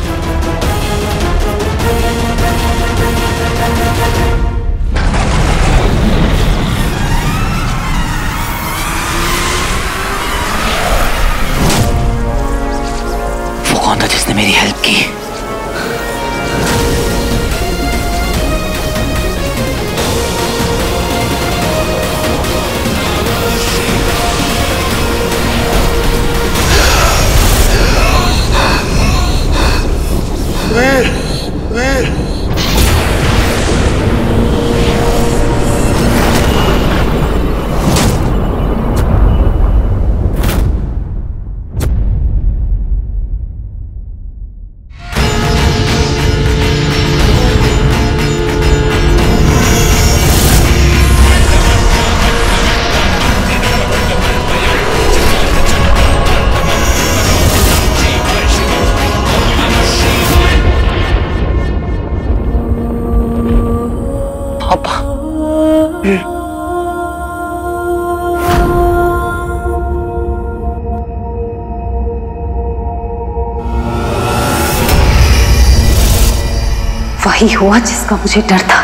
वही हुआ जिसका मुझे डर था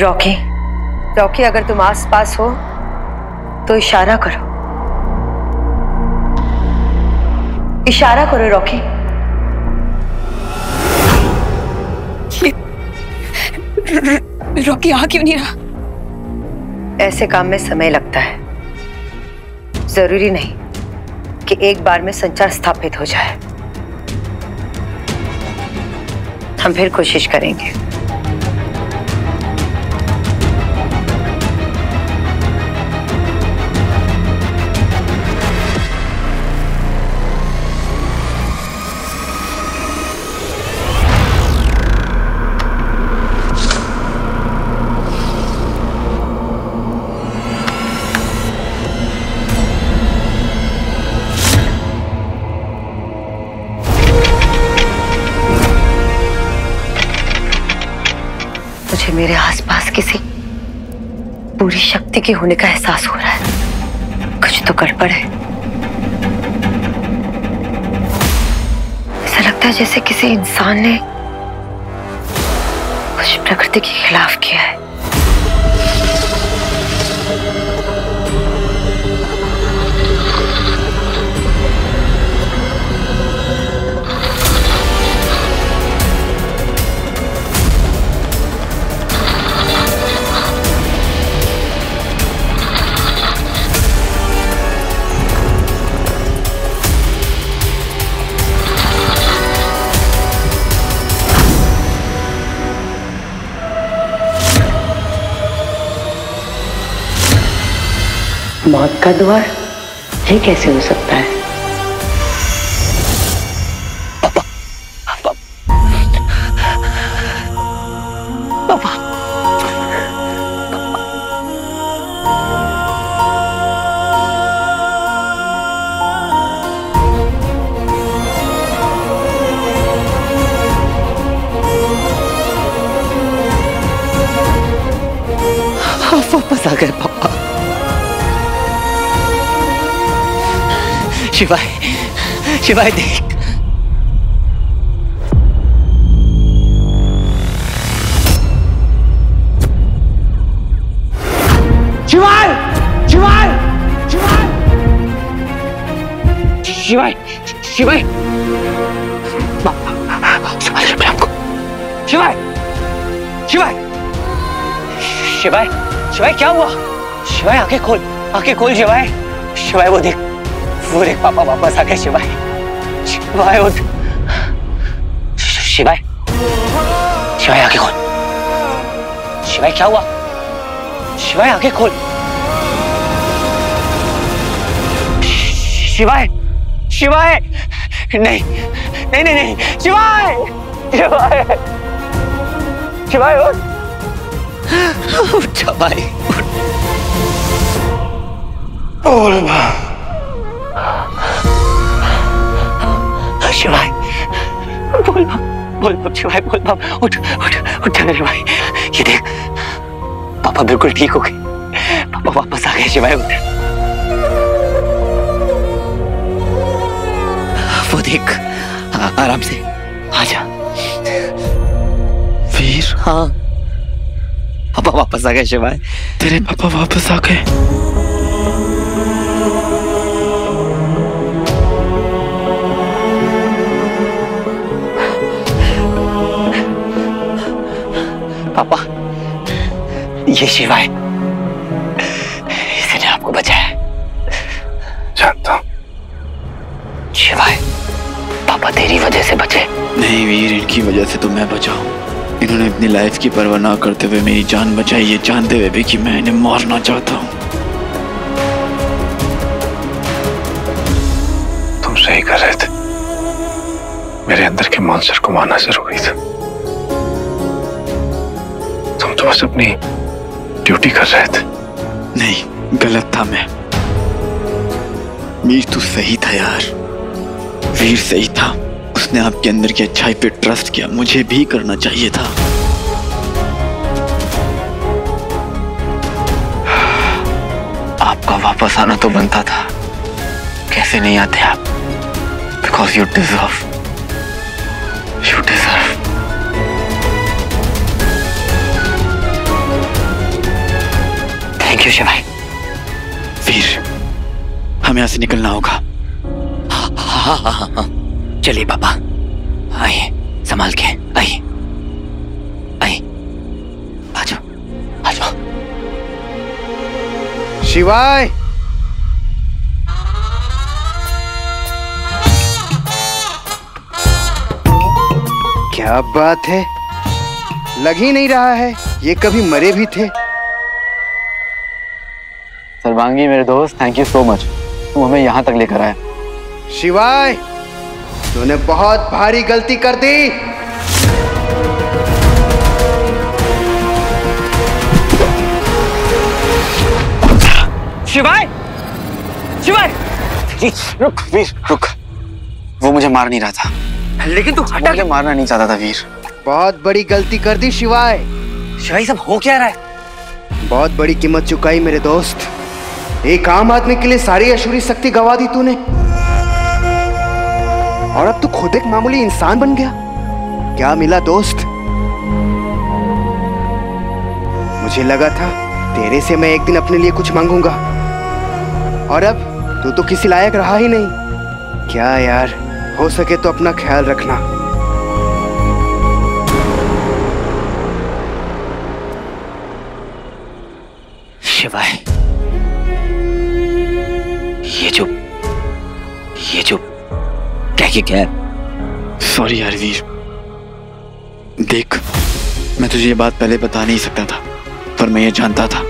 रॉकी रॉकी अगर तुम आस पास हो तो इशारा करो इशारा करो रॉकी रॉकी आ क्यों नहीं रहा ऐसे काम में समय लगता है ज़रूरी नहीं कि एक बार में संचार स्थापित हो जाए। हम फिर कोशिश करेंगे। पूरी शक्ति के होने का एहसास हो रहा है। कुछ तो गड़बड़ है। ऐसा लगता है जैसे किसी इंसान ने कुछ प्रकृति के खिलाफ किया। मौत का द्वार ये कैसे हो सकता है? शिवाय शिवाय देख। शिवाय शिवाय शिवाय। शिवाय शिवाय। शिवाय शिवाय शिवाय शिवाय, क्या हुआ? शिवाय, आँखें खोल आँखें खोल, शिवाय। शिवाय, वो देख। देख पापा वापस आ गए शिवाय शिवाय उठ शिवाय शिवाय आँखें खोल। शिवाय क्या हुआ? शिवाय आँखें खोल। शिवाय शिवाय, नहीं नहीं नहीं नहीं, शिवाय शिवाय शिवाय उठ उठ भाई बोल शिवाय बोल बोल शिवाय बोल बाप उठ उठ उठ जा शिवाय। ये देख पापा बिल्कुल ठीक हो गए। पापा वापस आ गए शिवाय उठ वो देख आराम से आ जा। वीर? हाँ। पापा वापस आ गए शिवाय। तेरे पापा वापस आ गए। पापा ये शिवाय इसने आपको बचाया। जानता शिवाय पापा तेरी वजह से बचे। नहीं वीर इनकी वजह से तो मैं बचा हूँ। इन्होंने अपनी लाइफ की परवाह ना करते हुए मेरी जान बचाई। ये जानते हुए भी कि मैं इन्हें मारना चाहता हूँ। तुम सही कर रहे थे। मेरे अंदर के मॉन्स्टर को मारना ज़रूरी था। तो बस अपनी ड्यूटी कर रहे थे। नहीं, गलत था मैं। मीर तू सही था यार। वीर सही था। उसने आपके अंदर की अच्छाई पे ट्रस्ट किया। मुझे भी करना चाहिए था। आपका वापस आना तो बनता था। कैसे नहीं आते आप? बिकॉज़ यू डिजर्व यू शिवाय। वीर हमें यहाँ से निकलना होगा। हाँ हाँ हाँ हाँ। चलिए पापा। आइए संभाल के। आइए। आइए। आ जाओ आ जाओ शिवाय! क्या बात है? लग ही नहीं रहा है। ये कभी मरे भी थे। सर्वांगी मेरे दोस्त थैंक यू सो मच तुम हमें यहाँ तक लेकर आए शिवाय तूने बहुत भारी गलती कर दी। शिवाय शिवाय। रुक वीर रुक। वो मुझे मार नहीं रहा था। लेकिन तू हटा मुझे मारना नहीं चाहता था वीर। बहुत बड़ी गलती कर दी शिवाय। शिवाई सब हो क्या रहा है? बहुत बड़ी कीमत चुकाई मेरे दोस्त। एक आम आदमी के लिए सारी अशुरी शक्ति गवा दी तूने। और अब तू खुद एक मामूली इंसान बन गया। क्या मिला दोस्त? मुझे लगा था तेरे से मैं एक दिन अपने लिए कुछ मांगूँगा। और अब तू तो किसी लायक रहा ही नहीं। क्या यार, हो सके तो अपना ख्याल रखना। शिवाय क्या क्या क्या सॉरी यार वीर देख मैं तुझे ये बात पहले बता नहीं सकता था पर मैं ये जानता था।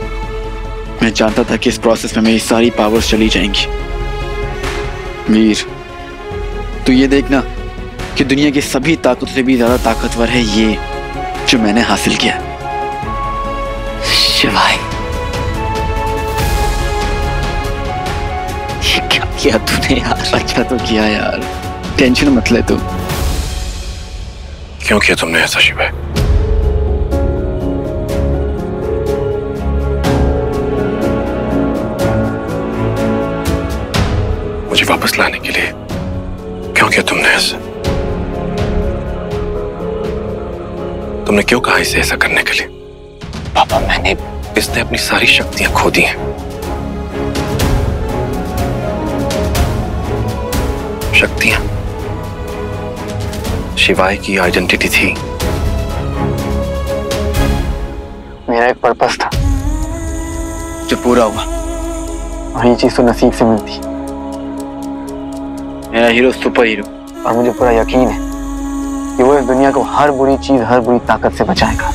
मैं जानता था कि इस प्रोसेस में मेरी सारी पावर्स चली जाएँगी। वीर तू ये देखना कि दुनिया की सभी ताकतों से भी ज़्यादा ताकतवर है ये जो मैंने हासिल किया। शिवाय ये क्या किया तूने यार? अच्छा तो किया यार। टेंशन मत ले तू। क्यों किया तुमने ऐसा, शिवाय? मुझे वापस लाने के लिए क्यों किया तुमने ऐसा? तुमने क्यों कहा इसे ऐसा करने के लिए? पापा, मैंने इसने अपनी सारी शक्तियाँ खो दी हैं। शक्तियाँ शिवाय की आइडेंटिटी थी। मेरा एक पर्पस था। जो पूरा हुआ। और ये चीज़ तो नसीब से मिलती। मेरा हीरो सुपर हीरो। और मुझे पूरा यकीन है कि वो इस दुनिया को हर बुरी चीज़ हर बुरी ताकत से बचाएगा।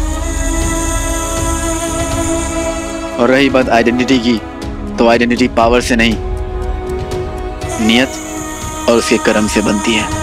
और रही बात आइडेंटिटी की तो आइडेंटिटी पावर से नहीं नियत और उसके कर्म से बनती है।